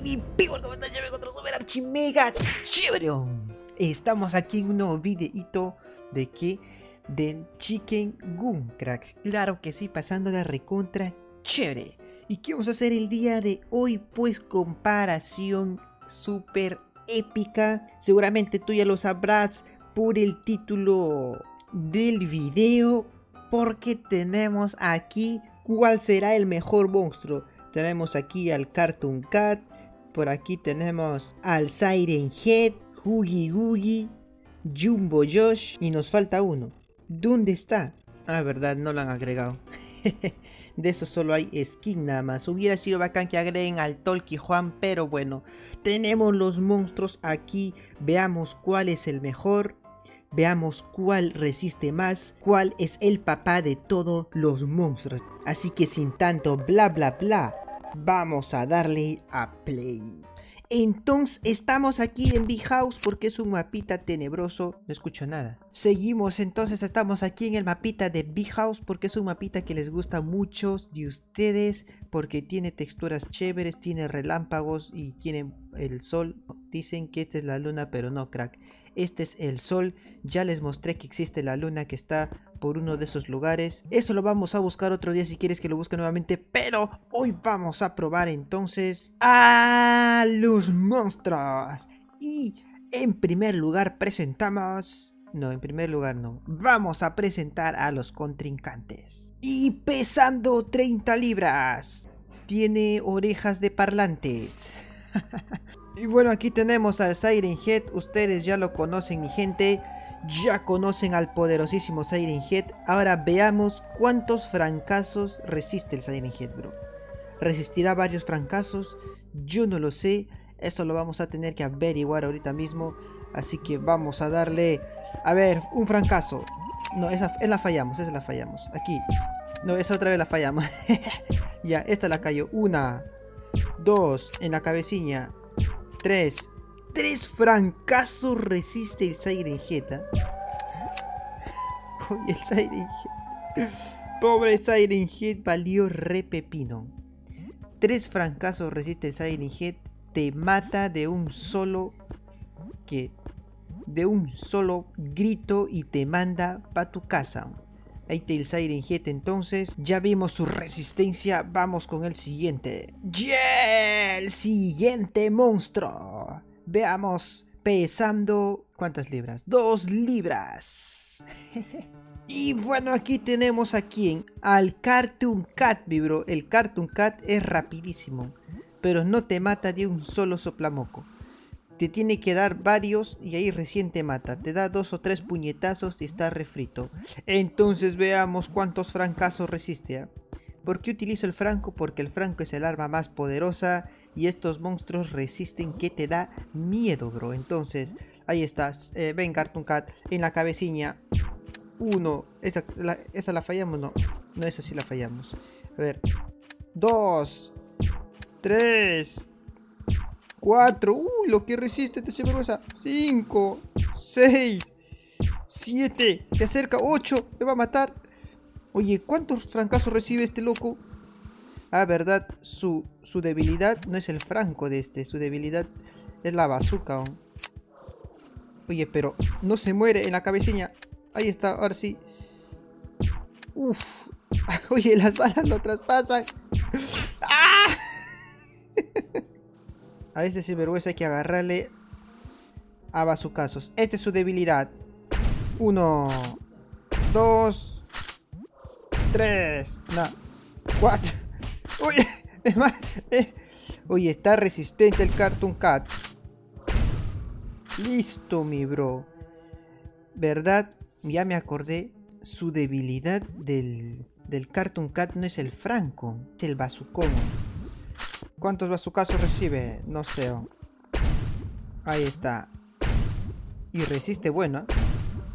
¿cómo están? Me encuentro super archimega chévere. Estamos aquí en un nuevo videito de que del Chicken Goon Crack. Claro que sí, pasando la recontra chévere. ¿Y qué vamos a hacer el día de hoy? Pues comparación super épica. Seguramente tú ya lo sabrás por el título del video. Porque tenemos aquí cuál será el mejor monstruo. Tenemos aquí al Cartoon Cat. Por aquí tenemos al Siren Head, Huggy Wuggy, Jumbo Josh. Y nos falta uno. ¿Dónde está? Ah, verdad, no lo han agregado. de eso solo hay skin nada más. Hubiera sido bacán que agreguen al Tolki Juan, pero bueno. Tenemos los monstruos aquí. Veamos cuál es el mejor. Veamos cuál resiste más, cuál es el papá de todos los monstruos. Así que sin tanto bla bla bla, vamos a darle a play. Entonces estamos aquí en Big House porque es un mapita tenebroso. No escucho nada. Seguimos entonces, estamos aquí en el mapita de Big House porque es un mapita que les gusta a muchos de ustedes. Porque tiene texturas chéveres, tiene relámpagos y tiene el sol. Dicen que esta es la luna, pero no, crack. Este es el sol. Ya les mostré que existe la luna que está por uno de esos lugares. Eso lo vamos a buscar otro día si quieres que lo busque nuevamente. Pero hoy vamos a probar entonces a los monstruos. Y en primer lugar presentamos... No, en primer lugar no. Vamos a presentar a los contrincantes. Y pesando 30 libras. Tiene orejas de parlantes. Y bueno, aquí tenemos al Siren Head. Ustedes ya lo conocen, mi gente. Ya conocen al poderosísimo Siren Head. Ahora veamos cuántos fracasos resiste el Siren Head, bro. ¿Resistirá varios fracasos? Yo no lo sé. Eso lo vamos a tener que averiguar ahorita mismo. Así que vamos a darle... A ver, un fracaso. No, esa, la fallamos, esa la fallamos. Aquí. No, esa otra vez la fallamos. ya, esta la cayó. Una. Dos. En la cabecilla. Tres. Tres fracasos resiste el Siren Head. el Siren. Pobre Siren Head valió re pepino. Tres fracasos resiste el Siren Head. Te mata de un solo. que De un solo grito y te manda pa' tu casa. Ahí está el Siren Head entonces. Ya vimos su resistencia. Vamos con el siguiente. ¡Yeah! El siguiente monstruo. Veamos pesando... ¿Cuántas libras? ¡Dos libras! y bueno, aquí tenemos a quién. Al Cartoon Cat, vibro. El Cartoon Cat es rapidísimo. Pero no te mata de un solo soplamoco te tiene que dar varios y ahí recién te mata. Te da dos o tres puñetazos y está refrito. Entonces veamos cuántos francazos resiste. ¿ah? ¿Por qué utilizo el franco? Porque el franco es el arma más poderosa y estos monstruos resisten que te da miedo, bro. Entonces, ahí estás. Eh, ven, Cartoon Cat, en la cabecilla. Uno. Esa la, esa la fallamos, no. No, esa sí la fallamos. A ver. Dos. Tres. 4. Uy, lo que resiste este sinvergüenza. 5. 6. 7. Se acerca. 8. Me va a matar. Oye, ¿cuántos francazos recibe este loco? Ah, verdad. Su, su debilidad no es el franco de este. Su debilidad es la bazooka. Oye, pero no se muere en la cabecilla. Ahí está, ahora sí. Uf. Oye, las balas lo traspasan. ¡Ah! A este sinvergüenza hay que agarrarle a bazucazos. Esta es su debilidad. Uno. Dos. Tres. No. Cuatro. Uy. Eh. Oye, está resistente el Cartoon Cat. Listo, mi bro. ¿Verdad? Ya me acordé. Su debilidad del, del Cartoon Cat no es el Franco. Es el bazucón. ¿Cuántos bazucazos recibe? No sé. Ahí está. Y resiste bueno.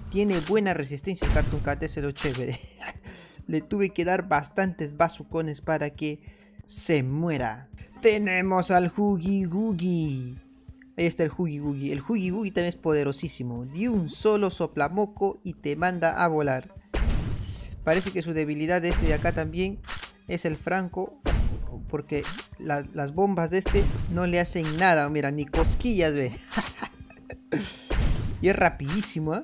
Tiene buena resistencia el Cartoon Cat, es lo chévere. Le tuve que dar bastantes bazucones para que se muera. Tenemos al Huggy Googie. Ahí está el Huggy Googie. El Huggy Googie también es poderosísimo. De un solo soplamoco y te manda a volar. Parece que su debilidad de este de acá también es el Franco porque las bombas de este no le hacen nada. Mira, ni cosquillas, ve. y es rapidísimo, ¿eh?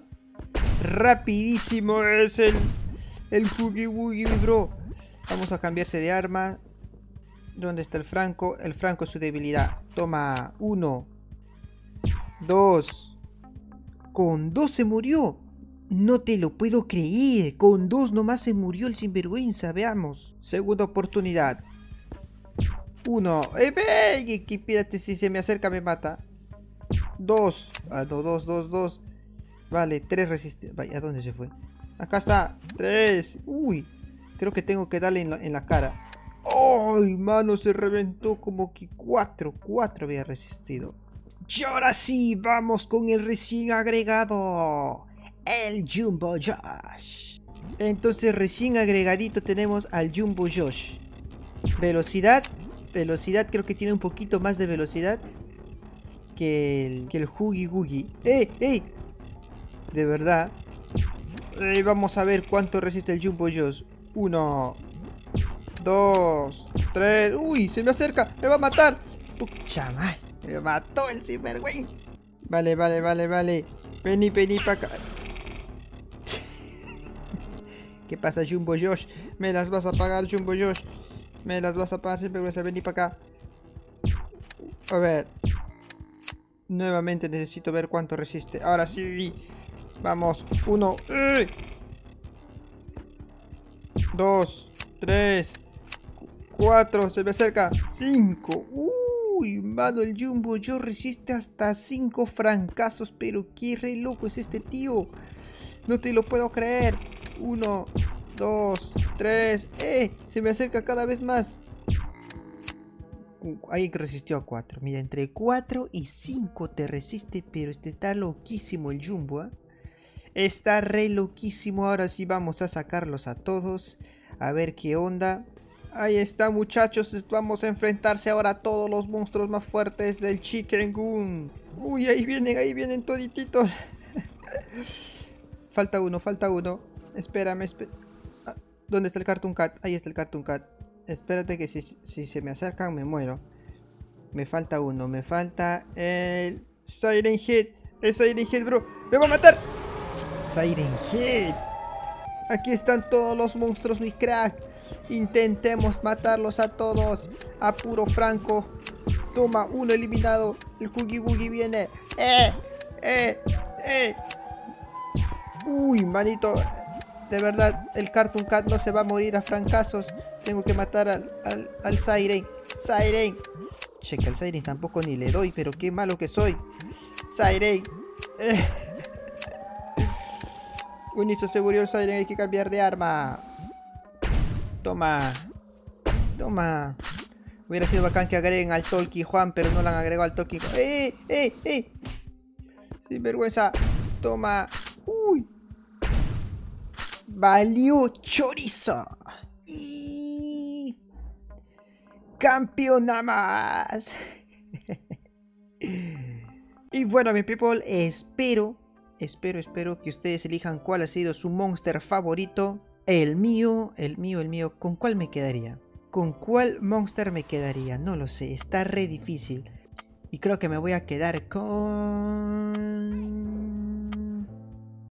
Rapidísimo es el, el Boogie Woogie, bro. Vamos a cambiarse de arma. ¿Dónde está el Franco? El Franco es su debilidad. Toma, uno. Dos. Con dos se murió. No te lo puedo creer. Con dos nomás se murió el sinvergüenza. Veamos. Segunda oportunidad. Uno. ¡Eh, ve! Que pídate si se me acerca me mata. Dos. Ah, no, dos, dos, dos. Vale, tres resiste. Vaya, ¿a dónde se fue? Acá está. Tres. Uy. Creo que tengo que darle en la, en la cara. ¡Ay, mano! Se reventó como que cuatro. Cuatro había resistido. Y ahora sí, vamos con el recién agregado. El Jumbo Josh. Entonces recién agregadito tenemos al Jumbo Josh. Velocidad. Velocidad creo que tiene un poquito más de velocidad que el, que el Hoogie Googie. ¡Eh! De verdad. Vamos a ver cuánto resiste el Jumbo Josh. Uno. Dos. Tres. ¡Uy! Se me acerca. Me va a matar. Pucha Me mató el sinvergüenza. Vale, vale, vale, vale. Vení, vení para acá. ¿Qué pasa, Jumbo Josh? Me las vas a pagar, Jumbo Josh. Me las vas a pagar, siempre vas a venir para acá. A ver. Nuevamente necesito ver cuánto resiste. Ahora sí. Vamos. Uno. Dos. Tres. Cuatro. Se me acerca. Cinco. Uy, mano, el Jumbo Josh resiste hasta cinco francazos. Pero qué re loco es este tío. No te lo puedo creer. Uno, dos, ¡Eh! Se me acerca cada vez más. Ahí resistió a cuatro. Mira, entre cuatro y cinco te resiste, pero este está loquísimo el Jumbo, ¿eh? Está re loquísimo. Ahora sí vamos a sacarlos a todos. A ver qué onda. Ahí está, muchachos. Vamos a enfrentarse ahora a todos los monstruos más fuertes del Chicken Goon. Uy, ahí vienen, ahí vienen todititos. falta uno, falta uno. Espérame, ah, ¿Dónde está el Cartoon Cat? Ahí está el Cartoon Cat. Espérate que si, se me acercan me muero. Me falta uno. Me falta el Siren Head. El Siren Head, bro. ¡Me va a matar! Siren Head. Aquí están todos los monstruos, mi crack. Intentemos matarlos a todos. A puro franco. Toma, uno eliminado. El Huggy Wuggy viene. ¡Eh! ¡Eh! ¡Eh! Uy, manito. De verdad, el Cartoon Cat no se va a morir a francazos. Tengo que matar al, al, Siren. Siren. Checa, el Siren tampoco ni le doy, pero qué malo que soy. Siren. Eh. se murió el Siren, hay que cambiar de arma. Toma. Toma. Hubiera sido bacán que agreguen al Tolkien Juan, pero no lo han agregado al Tolkien. ¡Eh! ¡Eh! ¡Eh! Sin vergüenza. Toma. Uy. Valió chorizo. Y... Campeona más. y bueno, mi people, espero, espero, espero que ustedes elijan cuál ha sido su monster favorito. El mío, el mío, el mío, ¿con cuál me quedaría? ¿Con cuál monster me quedaría? No lo sé, está re difícil. Y creo que me voy a quedar con...